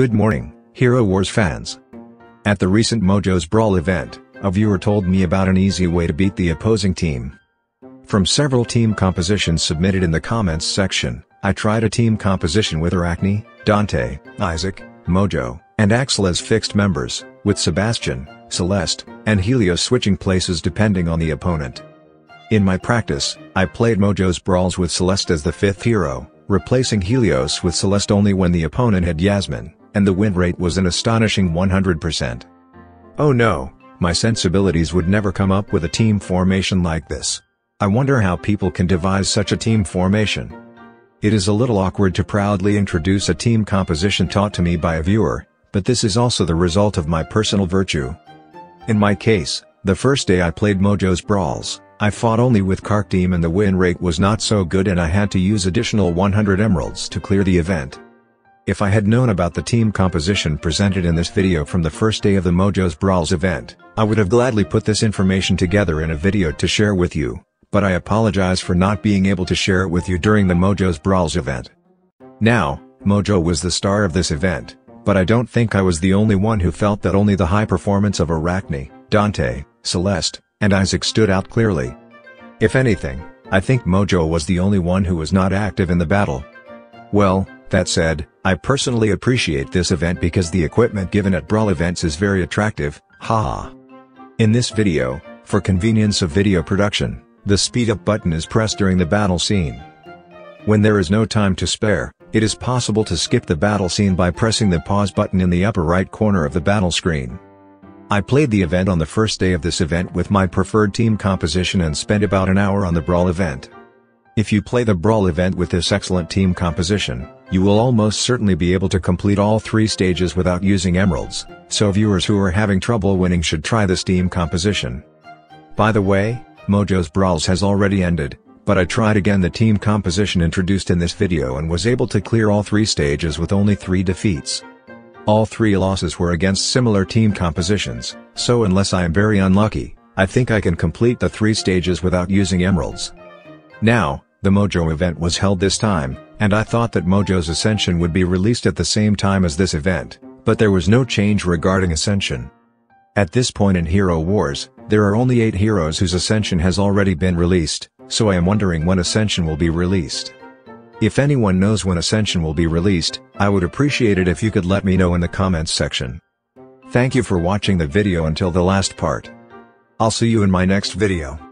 Good morning, Hero Wars fans. At the recent Mojo's Brawl event, a viewer told me about an easy way to beat the opposing team. From several team compositions submitted in the comments section, I tried a team composition with Arachne, Dante, Isaac, Mojo, and Axel as fixed members, with Sebastian, Celeste, and Helios switching places depending on the opponent. In my practice, I played Mojo's Brawls with Celeste as the fifth hero, replacing Helios with Celeste only when the opponent had Yasmine, and the win rate was an astonishing 100%. Oh no, my sensibilities would never come up with a team formation like this. I wonder how people can devise such a team formation. It is a little awkward to proudly introduce a team composition taught to me by a viewer, but this is also the result of my personal virtue. In my case, the first day I played Mojo's Brawls, I fought only with K'arkh team and the win rate was not so good and I had to use additional 100 emeralds to clear the event. If I had known about the team composition presented in this video from the first day of the Mojo's Brawls event, I would have gladly put this information together in a video to share with you, but I apologize for not being able to share it with you during the Mojo's Brawls event. Now, Mojo was the star of this event, but I don't think I was the only one who felt that only the high performance of Arachne, Dante, Celeste, and Isaac stood out clearly. If anything, I think Mojo was the only one who was not active in the battle. Well, that said, I personally appreciate this event because the equipment given at Brawl events is very attractive, haha. In this video, for convenience of video production, the speed up button is pressed during the battle scene. When there is no time to spare, it is possible to skip the battle scene by pressing the pause button in the upper right corner of the battle screen. I played the event on the first day of this event with my preferred team composition and spent about an hour on the Brawl event. If you play the Brawl event with this excellent team composition, you will almost certainly be able to complete all three stages without using emeralds, so viewers who are having trouble winning should try this team composition. By the way, Mojo's Brawls has already ended, but I tried again the team composition introduced in this video and was able to clear all three stages with only three defeats. All three losses were against similar team compositions, so unless I am very unlucky, I think I can complete the three stages without using emeralds. Now, the Mojo event was held this time, and I thought that Mojo's Ascension would be released at the same time as this event, but there was no change regarding Ascension. At this point in Hero Wars, there are only 8 heroes whose Ascension has already been released, so I am wondering when Ascension will be released. If anyone knows when Ascension will be released, I would appreciate it if you could let me know in the comments section. Thank you for watching the video until the last part. I'll see you in my next video.